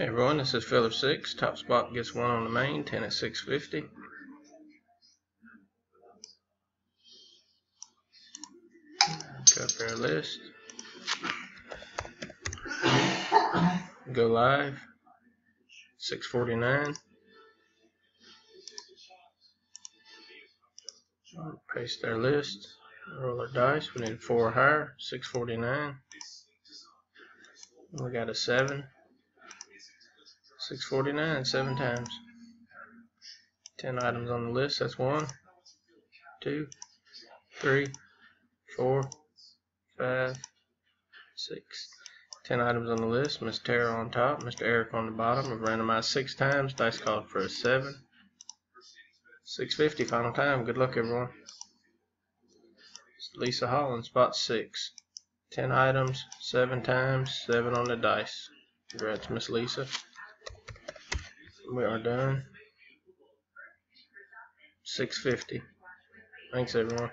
Hey everyone, this is filler six. Top spot gets one on the main, 10 at 650. Go up our list. Go live. 649. Paste our list. Roll our dice. We need four higher. 649. We got a seven. 649 seven times. 10 items on the list. That's one, two, three, four, five, six. 10 items on the list. Mr. Tara on top, Mr. Eric on the bottom. We've randomized six times. Dice called for a seven. 650 final time. Good luck, everyone. Lisa Holland, spot six. 10 items, seven times, seven on the dice. Congrats, Miss Lisa. We are done. 650. Thanks, everyone.